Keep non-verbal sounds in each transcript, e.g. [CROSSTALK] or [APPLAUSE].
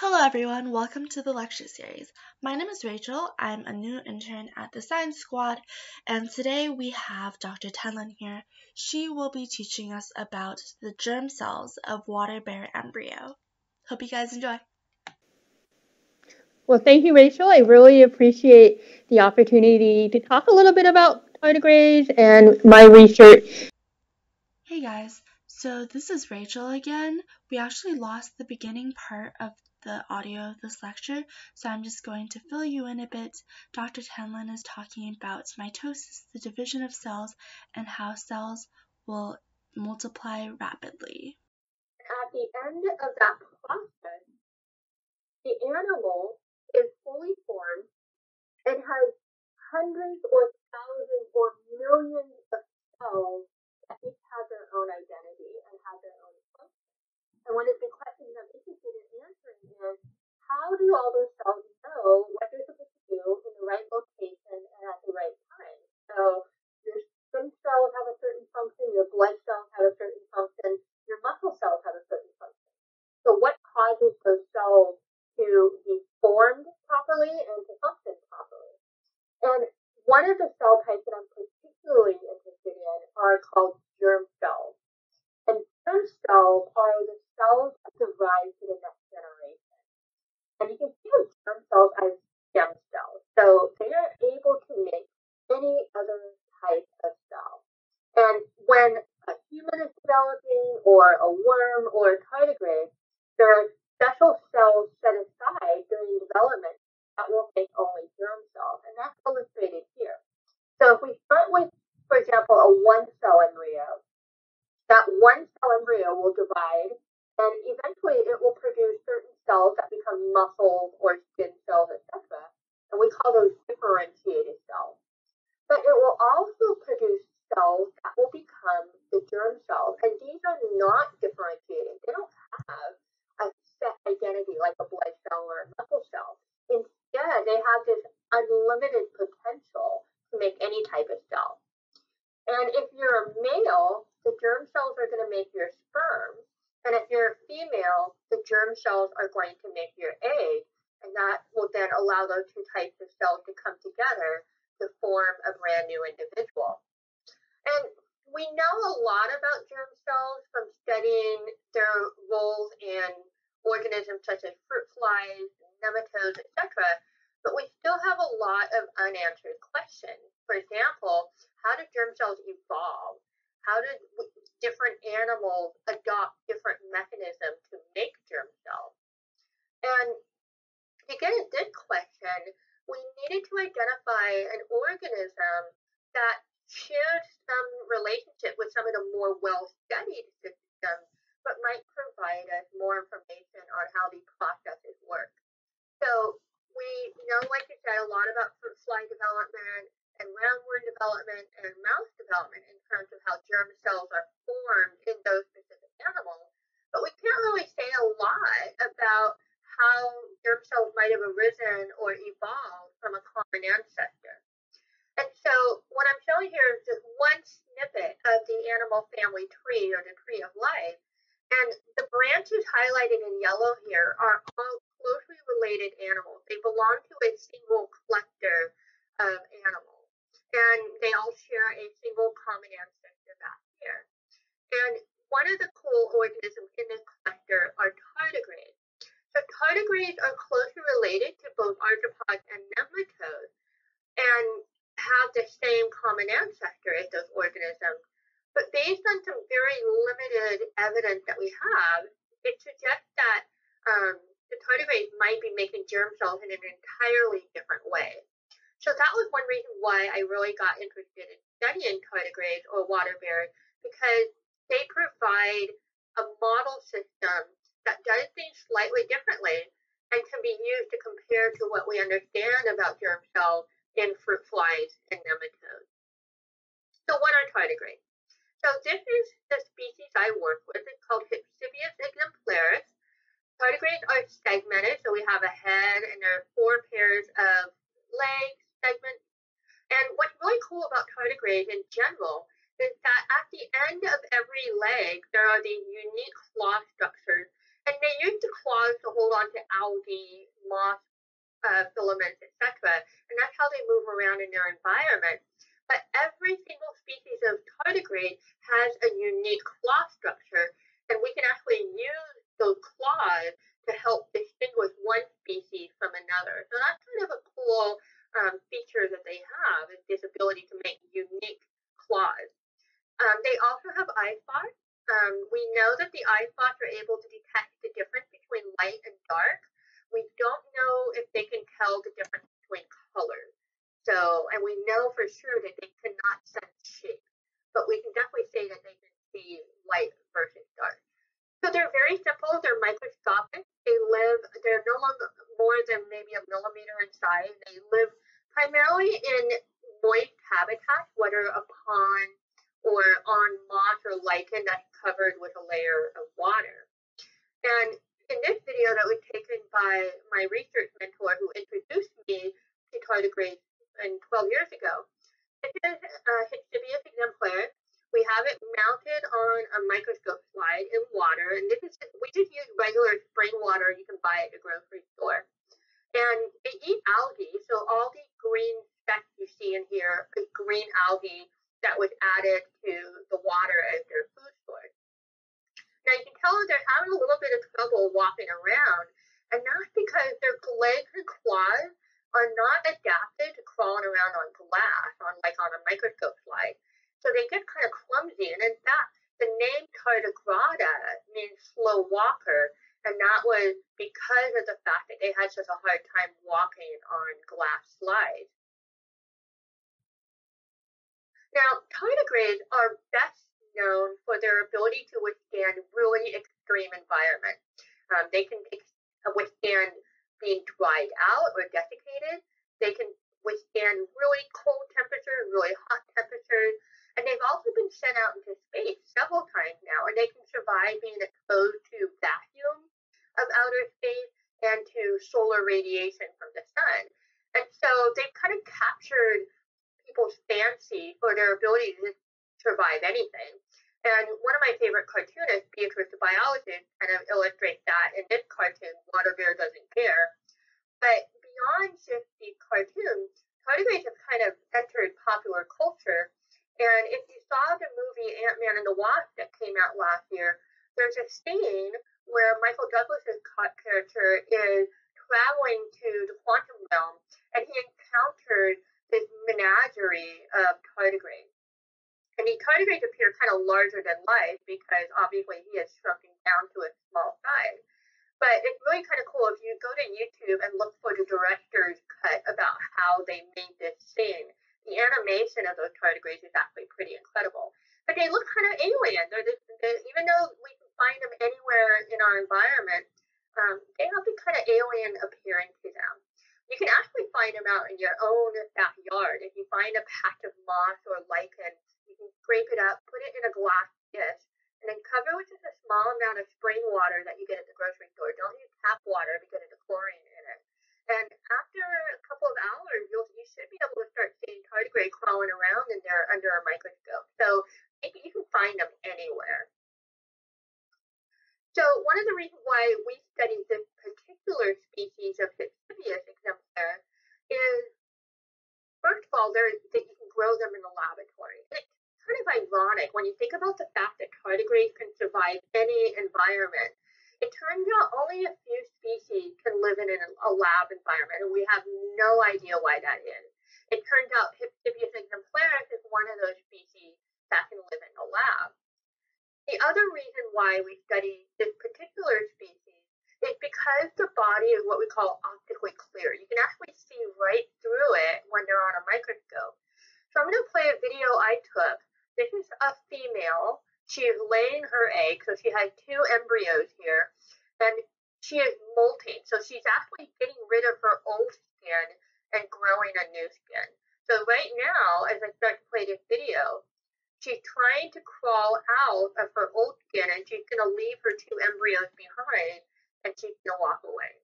Hello everyone, welcome to the lecture series. My name is Rachel, I'm a new intern at the Science Squad, and today we have Dr. Tenlen here. She will be teaching us about the germ cells of water bear embryo. Hope you guys enjoy. Well, thank you, Rachel. I really appreciate the opportunity to talk a little bit about tardigrades and my research. Hey guys, so this is Rachel again. We actually lost the beginning part of the audio of this lecture, so I'm just going to fill you in a bit. Dr. Tenlen is talking about mitosis, the division of cells, and how cells will multiply rapidly. At the end of that process, the animal is fully formed and has hundreds or thousands or millions of cells that each have their own identity and have their own. And one of the questions I'm interested in answering is how do all those cells know what they're supposed to do in the right location and at the right time? So your skin cells have a certain function, your blood cells have a certain function, your muscle cells have a certain function. So what causes those cells to be formed properly and to function properly? And one of the cell types that I'm particularly interested in are called germ cells. Cells are the cells that divide to the next generation. And you can think of germ cells as stem cells. So they are able to make any other type of cell. And when a human is developing, or a worm, or a tardigrade, there are special cells set aside during development that will make only germ cells. And that's illustrated here. So if we start with, for example, a one cell embryo, that one cell embryo will divide and eventually it will produce certain cells that become muscles or skin cells, etc. And we call those differentiated cells. But it will also produce cells that will become the germ cells. And these are not differentiated. They don't have a set identity like a blood cell or a muscle cell. Instead, they have this unlimited potential to make any type of cell. And if you're a male, the germ cells are going to make your sperm. And if you're a female, the germ cells are going to make your egg, and that will then allow those two types of cells to come together to form a brand new individual. And we know a lot about germ cells from studying their roles in organisms such as fruit flies, nematodes, etc. But we still have a lot of unanswered questions. For example, how do germ cells evolve? How did different animals adopt different mechanisms to make germ cells? And to get at this question, we needed to identify an organism that shared some relationship with some of the more well-studied systems, but might provide us more information on how these processes work. So we know, like you said, a lot about fruit fly development and roundworm development and mouse development in terms of how germ cells are formed in those specific animals. But we can't really say a lot about how germ cells might have arisen or evolved from a common ancestor. And so what I'm showing here is just one snippet of the animal family tree or the tree of life. And the branches highlighted in yellow here are all closely related animals. They belong to a single cluster of animals and they all share a single common ancestor back here. And one of the cool organisms in this cluster are tardigrades. So tardigrades are closely related to both arthropods and nematodes and have the same common ancestor as those organisms. But based on some very limited evidence that we have, it suggests that um, the tardigrades might be making germ cells in an entirely different way. So that was one reason why I really got interested in studying tardigrades or water bears because they provide a model system that does things slightly differently and can be used to compare to what we understand about germ cells in fruit flies and nematodes. So what are tardigrades? So this is the species I work with. It's called Hypsibius exemplaris. Tardigrades are segmented, so we have a head and there are four pairs of legs, segment. And what's really cool about tardigrades in general is that at the end of every leg, there are these unique claw structures. And they use the claws to hold on to algae, moss, uh, filaments, etc. And that's how they move around in their environment. But every single species of tardigrade has a unique claw structure, and we can actually use those claws to help distinguish one species from another. So that's kind of a cool um, feature that they have is this ability to make unique claws. Um, they also have eye spots. Um, we know that the eye spots are able to detect the difference between light and dark. We don't know if they can tell the difference between colors. So, and we know for sure that they cannot sense shape, but we can definitely say that they can see light versus dark. So they're very simple. They're microscopic. They live. They're no longer more than maybe a millimeter in size. They live primarily in moist habitats, whether a pond or on moss or lichen that's covered with a layer of water. And in this video that was taken by my research mentor who introduced me to tardigrades and 12 years ago, this is uh, a Hypsibius exemplar. We have it mounted on a microscope slide in water, and this is we just use regular spring water you can buy at the grocery store. And they eat algae, so all the green specks you see in here is green algae that was added to the water as their food source. Now you can tell they're having a little bit of trouble walking around, and that's because their legs and claws are not adapted to crawling around on glass, on like on a microscope slide. So they get kind of clumsy, and in fact, the name tardigrada means slow walker, and that was because of the fact that they had such a hard time walking on glass slides. Now, tardigrades are best known for their ability to withstand really extreme environments. Um, they can withstand being dried out or desiccated. They can withstand really cold temperatures, really hot temperatures, and they've also been sent out into space several times now, and they can survive being exposed to vacuum of outer space and to solar radiation from the sun. And so they've kind of captured people's fancy for their ability to survive anything. And one of my favorite cartoonists, Beatrice the biologist, kind of illustrates that in this cartoon, Water Bear Doesn't Care. But beyond just the cartoons, tardigrades have kind of entered popular culture. And if you saw the movie Ant-Man and the Wasp that came out last year, there's a scene where Michael Douglas's character is traveling to the quantum realm and he encountered this menagerie of tardigrades. And the tardigrades appear kind of larger than life because obviously he has shrunken down to a small size. But it's really kind of cool if you go to YouTube and look for the director's cut about how they made this scene. The animation of those tardigrades is actually pretty incredible. But they look kind of alien. They're, just, they're even though we can find them anywhere in our environment, um, they have the kind of alien appearance to them. You can actually find them out in your own backyard. If you find a patch of moss or lichen, you can scrape it up, put it in a glass dish, and then cover it with just a small amount of spring water that you get at the grocery store. Don't use tap water because of the chlorine in it. And after a couple of hours, you'll you should be able to start seeing tardigrade crawling around in there under a microscope. So you can find them anywhere. So one of the reasons why we study this particular species of Hypsibius exemplar is, first of all, that you can grow them in the laboratory. And it's kind of ironic when you think about the fact that tardigrades can survive any environment. It turns out only a few species can live in a lab environment, and we have no idea why that is. It turns out Hypsibius exemplaris is one of those species that can live in a lab. The other reason why we study this particular species is because the body is what we call optically clear. You can actually see right through it when they're on a microscope. So I'm going to play a video I took. This is a female. She is laying her egg, so she has two embryos here, and she is molting. So she's actually getting rid of her old skin and growing a new skin. So right now, as I start to play this video, she's trying to crawl out of her old skin and she's going to leave her two embryos behind and she's going to walk away.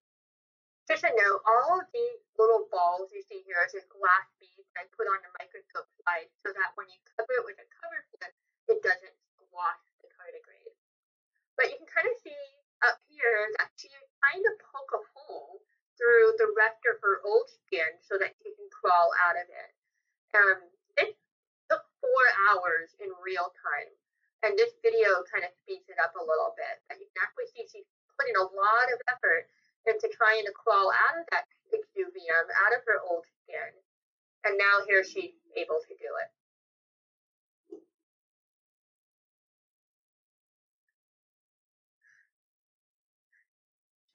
Just a note, all of these little balls you see here are just glass beads I put on the microscope slide so that when you cover it with a cover slip, it doesn't squash the tardigrade. But you can kind of see up here that she trying to poke a hole through the rest of her old skin so that she can crawl out of it. Um, this took four hours in real time. And this video kind of speeds it up a little bit. And you can actually see she's putting a lot of effort into trying to crawl out of that exuvium, out of her old skin. And now here she's able to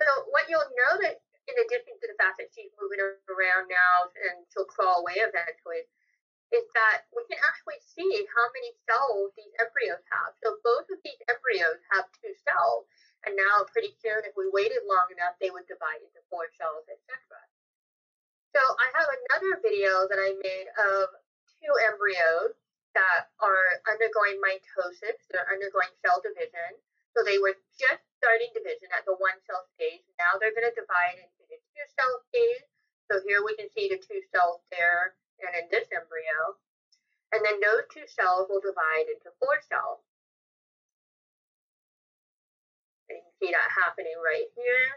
So what you'll notice, in addition to the fact that she's moving around now and she'll crawl away eventually, is that we can actually see how many cells these embryos have. So both of these embryos have two cells, and now pretty soon, if we waited long enough, they would divide into four cells, etc. So I have another video that I made of two embryos that are undergoing mitosis, they're undergoing cell division. So they were just starting division at the one cell stage. Now they're going to divide into the two cell stage. So here we can see the two cells there and in this embryo. And then those two cells will divide into four cells. And you can see that happening right here.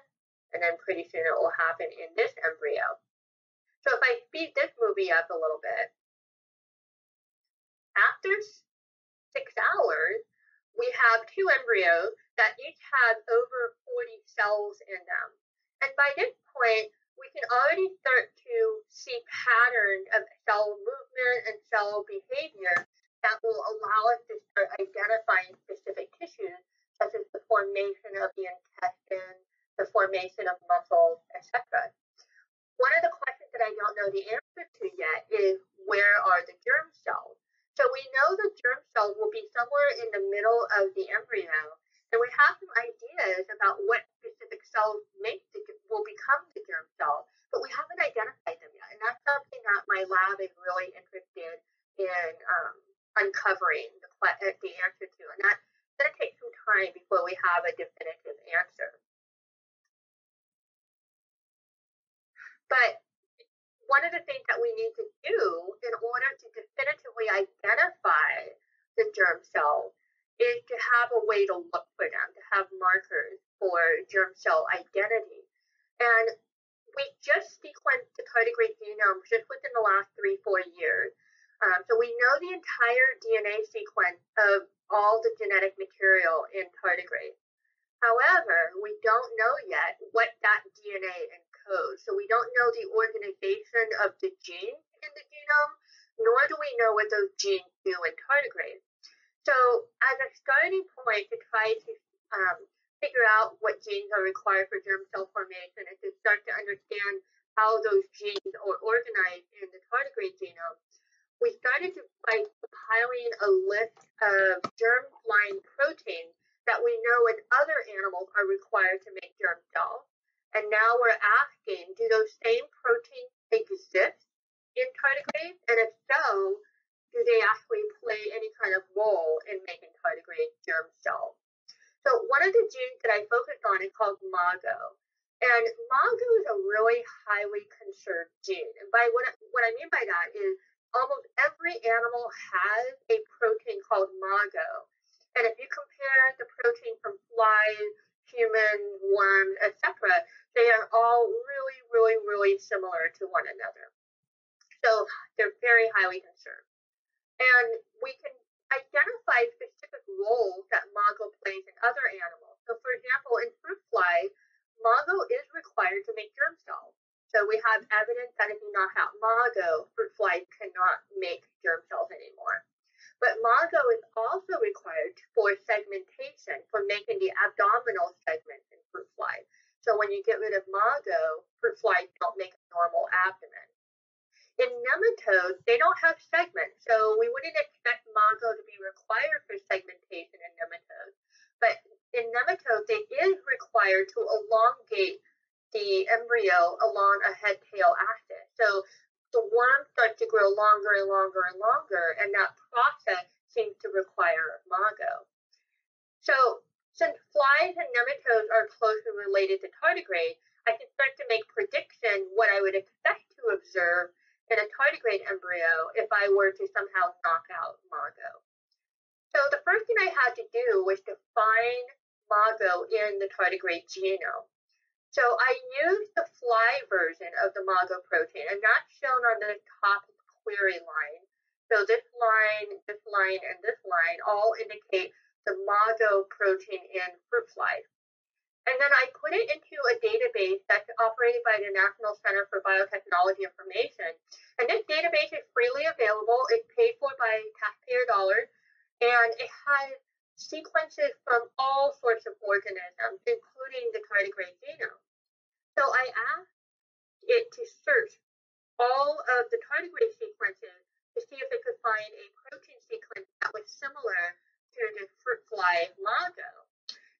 And then pretty soon it will happen in this embryo. So if I speed this movie up a little bit, after six hours, we have two embryos that each have over 40 cells in them. And by this point, we can already start to see patterns of cell movement and cell behavior that will allow us to start identifying specific tissues, such as the formation of the intestine, the formation of muscles, etc. One of the questions that I don't know the answer to yet is where are the germ cells? So we know the germ cells will be somewhere in the middle of the embryo, and we have some ideas about what specific cells make the, will become the germ cell, but we haven't identified them yet. And that's something that my lab is really interested in um, uncovering the, uh, the answer to. And that's going to take some time before we have a definitive answer. But one of the things that we need to do in order to definitively identify the germ cell is to have a way to look for them, to have markers for germ cell identity. And we just sequenced the tardigrade genome just within the last three, four years. Um, so we know the entire DNA sequence of all the genetic material in tardigrade. However, we don't know yet what that DNA encodes. So we don't know the organization of the genes in the genome, nor do we know what those genes do in tardigrade. So as a starting point to try to um, figure out what genes are required for germ cell formation and to start to understand how those genes are organized in the tardigrade genome, we started to by compiling a list of germ-line proteins that we know in other animals are required to make germ cells. And now we're asking, do those same proteins exist in tardigrades? And if so, do they actually play any kind of role in making tardigrade germ cells? So one of the genes that I focused on is called MAGO. And MAGO is a really highly conserved gene. And by what, what I mean by that is almost every animal has a protein called MAGO. And if you compare the protein from flies, humans, worms, etc., they are all really, really, really similar to one another. So they're very highly conserved. And we can identify specific roles that MAGO plays in other animals. So, for example, in fruit flies, MAGO is required to make germ cells. So we have evidence that if you knock out MAGO, fruit flies cannot make germ cells anymore. But MAGO is also required for segmentation, for making the abdominal segments in fruit flies. So when you get rid of MAGO, fruit flies don't make a normal abdomen. In nematodes, they don't have segments, so we wouldn't expect MAGO to be required for segmentation in nematodes. But in nematodes, it is required to elongate the embryo along a head-tail axis. So the worm starts to grow longer and longer and longer, and that process seems to require MAGO. So since flies and nematodes are closely related to tardigrade, I can start to make prediction what I would expect to observe in a tardigrade embryo if I were to somehow knock out MAGO. So the first thing I had to do was to find MAGO in the tardigrade genome. So I used the fly version of the MAGO protein, and that's shown on the top query line. So this line, this line, and this line all indicate the MAGO protein in fruit flies. And then I put it into a database that's operated by the National Center for Biotechnology Information. And this database is freely available. It's paid for by taxpayer dollars. And it has sequences from all sorts of organisms, including the tardigrade genome. So I asked it to search all of the tardigrade sequences to see if it could find a protein sequence that was similar to the fruit fly MAGO.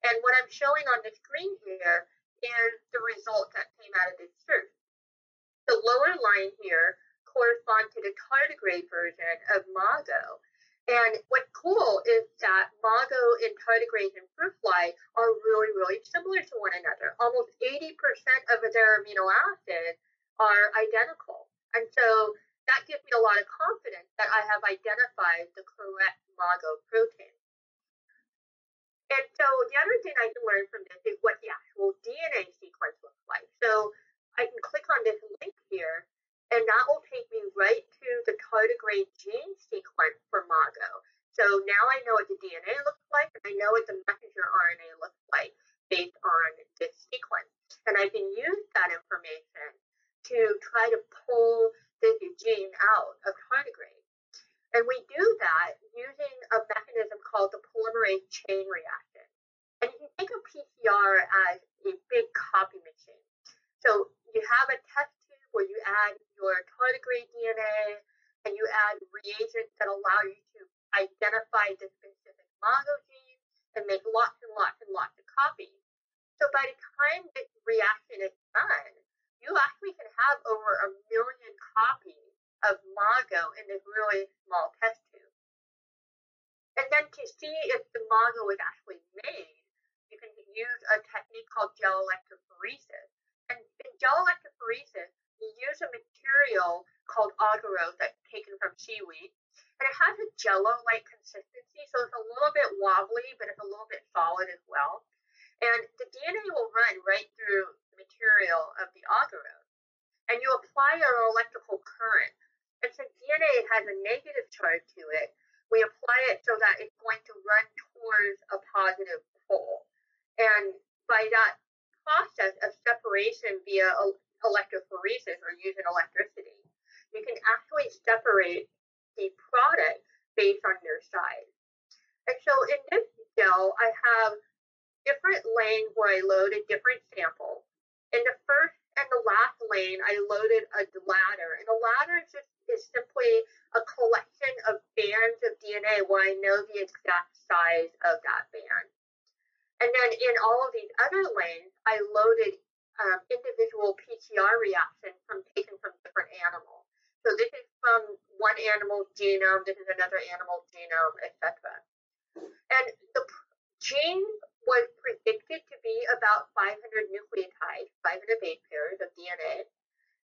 And what I'm showing on the screen here is the result that came out of this search. The lower line here corresponds to the tardigrade version of MAGO. And what's cool is that MAGO and tardigrades and fruit fly are really, really similar to one another. Almost 80% of their amino acids are identical. And so that gives me a lot of confidence that I have identified the correct MAGO protein. And so the other thing I can learn from this is what the actual DNA sequence looks like. So I can click on this link here, and that will take me right to the tardigrade gene sequence for MAGO. So now I know what the DNA looks like, and I know what the messenger RNA looks like based on this sequence. And I can use that information to try to pull the gene out of tardigrade. And we do that using a mechanism called the polymerase chain reaction. And you can think of PCR as a big copy machine. So you have a test tube where you add your tardigrade DNA and you add reagents that allow you to identify the specific MAGO gene and make lots and lots and lots of copies. So by the time this reaction is done, you actually can have over a million copies of MAGO in this really small test tube. And then to see if the MAGO was actually made, you can use a technique called gel electrophoresis. And in gel electrophoresis, you use a material called agarose that's taken from seaweed. And it has a jello-like consistency, so it's a little bit wobbly, but it's a little bit solid as well. And the DNA will run right through the material of the agarose. And you apply an electrical current and since DNA has a negative charge to it, we apply it so that it's going to run towards a positive pole. And by that process of separation via electrophoresis or using electricity, you can actually separate the product based on their size. And so in this gel, I have different lanes where I loaded different samples. In the first the last lane, I loaded a ladder. And a ladder is just is simply a collection of bands of DNA where I know the exact size of that band. And then in all of these other lanes, I loaded um, individual PCR reactions from taken from different animals. So this is from one animal's genome, this is another animal's genome, etc. And the gene was predicted to be about 500 nucleotides, 500 base pairs of DNA.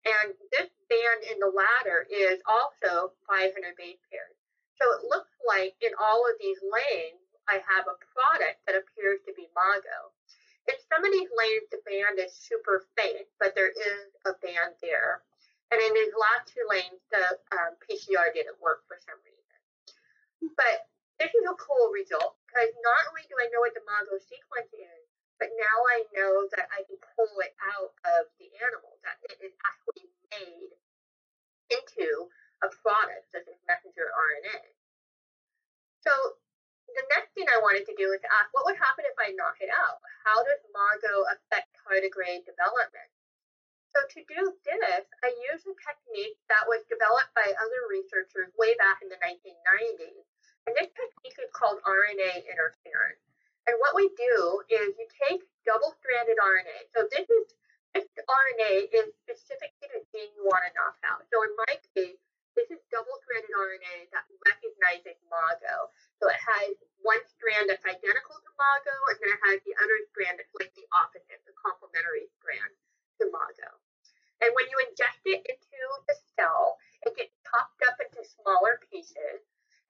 And this band in the ladder is also 500 base pairs. So it looks like in all of these lanes, I have a product that appears to be MAGO. In some of these lanes, the band is super faint, but there is a band there. And in these last two lanes, the um, PCR didn't work for some reason. But this is a cool result because not only do I know what the MAGO sequence is, but now I know that I can pull it out of the animal, that it is actually made into a product such as messenger RNA. So the next thing I wanted to do to ask what would happen if I knock it out? How does MAGO affect tardigrade development? So to do this, I used a technique that was developed by other researchers way back in the 1990s. And this technique is called RNA interference. And what we do is you take double-stranded RNA. So this is this RNA is specific to the gene you want to knock out. So in my case, this is double-stranded RNA that recognizes MAGO. So it has one strand that's identical to MAGO, and then it has the other strand that's like the opposite, the complementary strand to MAGO. And when you inject it into the cell, it gets chopped up into smaller pieces,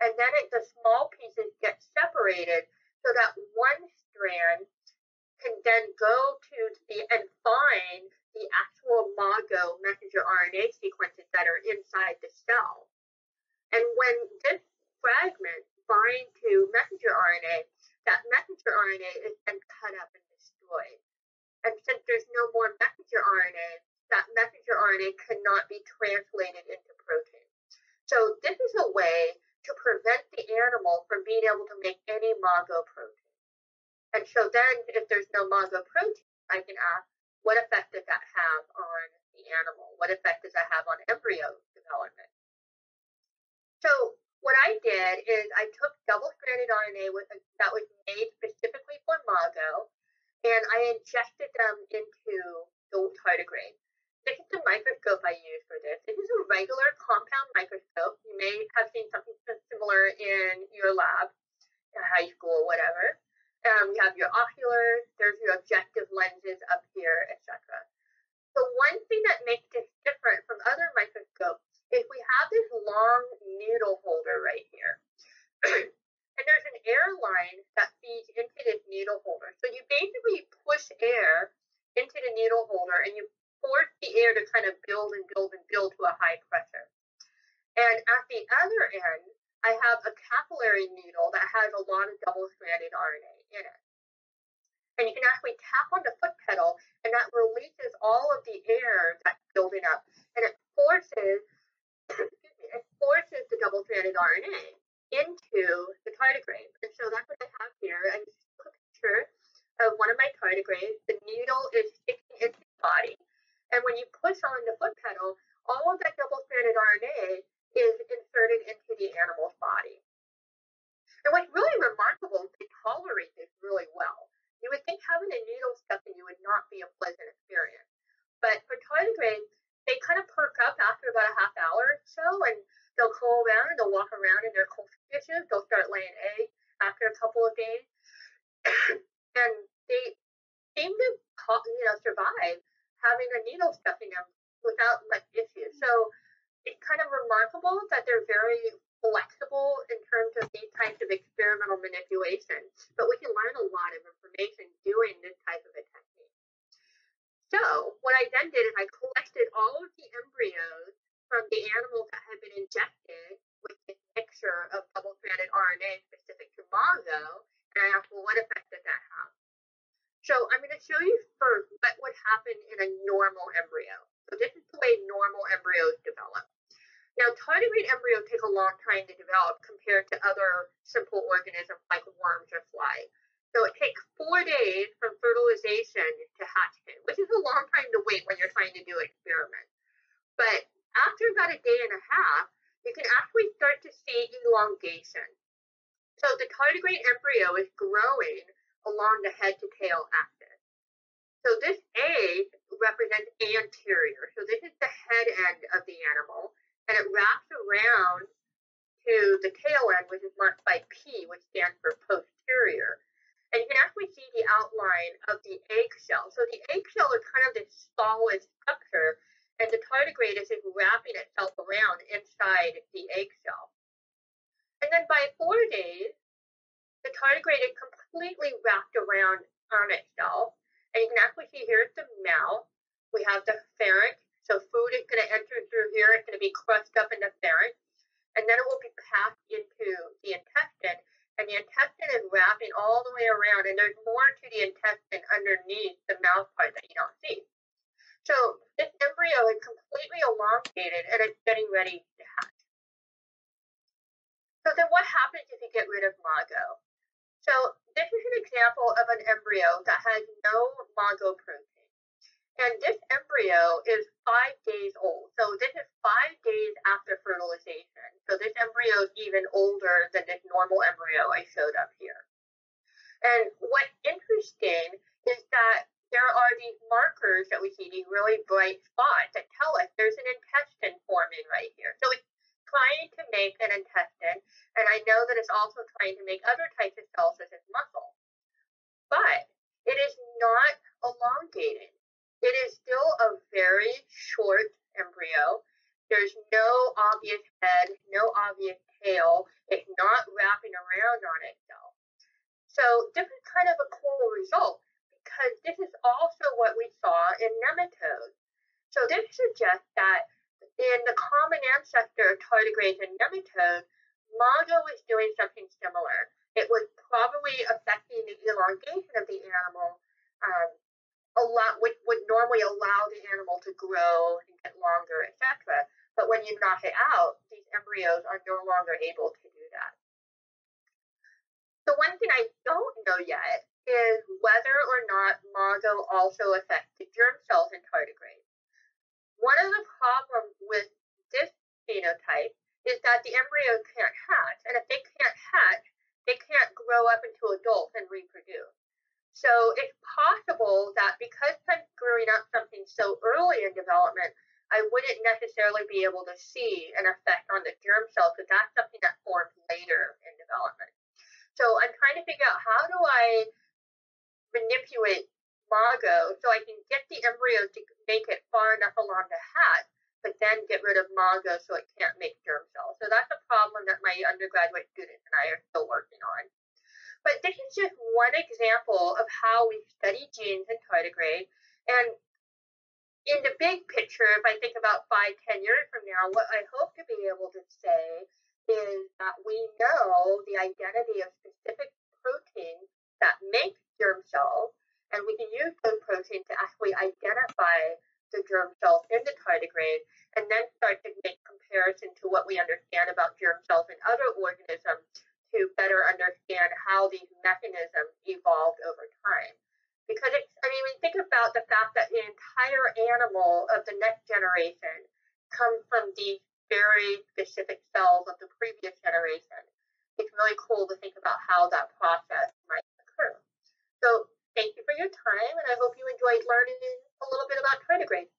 and then it, the small pieces get separated so that one strand RNA sequences that are inside the cell. And when this fragment binds to messenger RNA, that messenger RNA is then cut up and destroyed. And since there's no more messenger RNA, that messenger RNA cannot be translated into protein. So this is a way to prevent the animal from being able to make any MAGO protein. And so then if there's no MAGO protein, I can ask, what effect does that have on the animal? What effect does that have on embryo development? So what I did is I took double-stranded RNA with, that was made specifically for MAGO, and I injected them into the tardigrade. This is the microscope I use for this. This is a regular compound microscope. You may have seen something similar in your lab, in high school, whatever. Um, you have your oculars, there's your objective lenses up here, etc. The one thing that makes this different from other microscopes is we have this long needle holder right here. [CLEARS THROAT] and there's an air line that feeds into this needle holder. So you basically push air into the needle holder and you force the air to kind of build and build and build to a high pressure. And at the other end, I have a capillary needle that has a lot of double-stranded RNA in it. And you can actually tap on the foot pedal, and that releases all of the air that's building up, and it forces forces the double-stranded RNA into the tardigrade. And so that's what I have here. I just took a picture of one of my tardigrades. The needle is sticking into the body, and when you push on the foot pedal, all of that double-stranded RNA is inserted into the animal's body. And what's really remarkable is they tolerate this really well. You would think having a needle stuck in you would not be a pleasant experience. But for tardigrades, they kind of perk up after about a half hour or so, and they'll crawl around and they'll walk around in their cold stitches. They'll start laying eggs after a couple of days. [COUGHS] and they seem to you know survive having a needle stuck in them without much issue. So it's kind of remarkable that they're very flexible in terms of these types of experimental manipulation, but we can learn a lot of information doing this type of a technique. So what I then did is I collected all of the embryos from the animals that had been injected with this mixture of double-stranded RNA specific to MAGO, and I asked, well, what effect did that have? So I'm going to show you first what would happen in a normal embryo. So this is the way normal embryos develop. Now, tardigrade embryos take a long time to develop compared to other simple organisms like worms or flies. So it takes four days from fertilization to hatching, which is a long time to wait when you're trying to do experiments. But after about a day and a half, you can actually start to see elongation. So the tardigrade embryo is growing along the head to tail axis. So this A represents anterior. So this is the head end of the animal, and it wraps around to the tail end, which is marked by P, which stands for posterior. And you can actually see the outline of the eggshell. So the eggshell is kind of this solid structure, and the tardigrade is just wrapping itself around inside the eggshell. And then by four days, the tardigrade is completely wrapped around on itself. And you can actually see here's the mouth. We have the pharynx. So food is going to enter through here. It's going to be crushed up in the pharynx. And then it will be passed into the intestine. And the intestine is wrapping all the way around. And there's more to the intestine underneath the mouth part that you don't see. So this embryo is completely elongated and it's getting ready to hatch. So then what happens if you get rid of MAGO? So this is an example of an embryo that has no MAGO protein. And this embryo is five days old. So this is five days after fertilization. So this embryo is even older than this normal embryo I showed up here. And what's interesting is that there are these markers that we see, these really bright spots that tell us there's an intestine forming right here. So it's trying to make an intestine, and I know that it's also trying to make other types of cells such as muscle. But it is not elongated. It is still a very short embryo. There's no obvious head, no obvious tail. It's not wrapping around on itself. So this is kind of a cool result because this is also what we saw in nematodes. So this suggests that in the common ancestor of tardigrades and nematodes, Mago was doing something similar. It was probably affecting the elongation of the animal, um, a lot, which would normally allow the animal to grow and get longer, etc. But when you knock it out, these embryos are no longer able to do that. The one thing I don't know yet is whether or not Mago also affects the germ cells in tardigrades. One of the problems with this phenotype is that the embryos can't hatch. And if they can't hatch, they can't grow up into adults and reproduce. So it's possible that because I'm screwing up something so early in development, I wouldn't necessarily be able to see an effect on the germ cell because that's something that forms later in development. So I'm trying to figure out how do I manipulate Mago so I can get the embryo to make it far enough along to hatch, but then get rid of Mago so it can't make germ cells. So that's a problem that my undergraduate students and I are still working on. But this is just one example of how we study genes in tardigrade. And in the big picture, if I think about five, ten years from now, what I hope to be able to say is that we know the identity of specific proteins that make germ cells and we can use those proteins to actually identify the germ cells in the tardigrade and then start to make comparison to what we understand about germ cells in other organisms to better understand how these mechanisms evolved over time. Because it's, I mean, we think about the fact that the entire animal of the next generation comes from these very specific cells of the previous generation. It's really cool to think about how that process might occur. So thank you for your time, and I hope you enjoyed learning a little bit about tardigrades.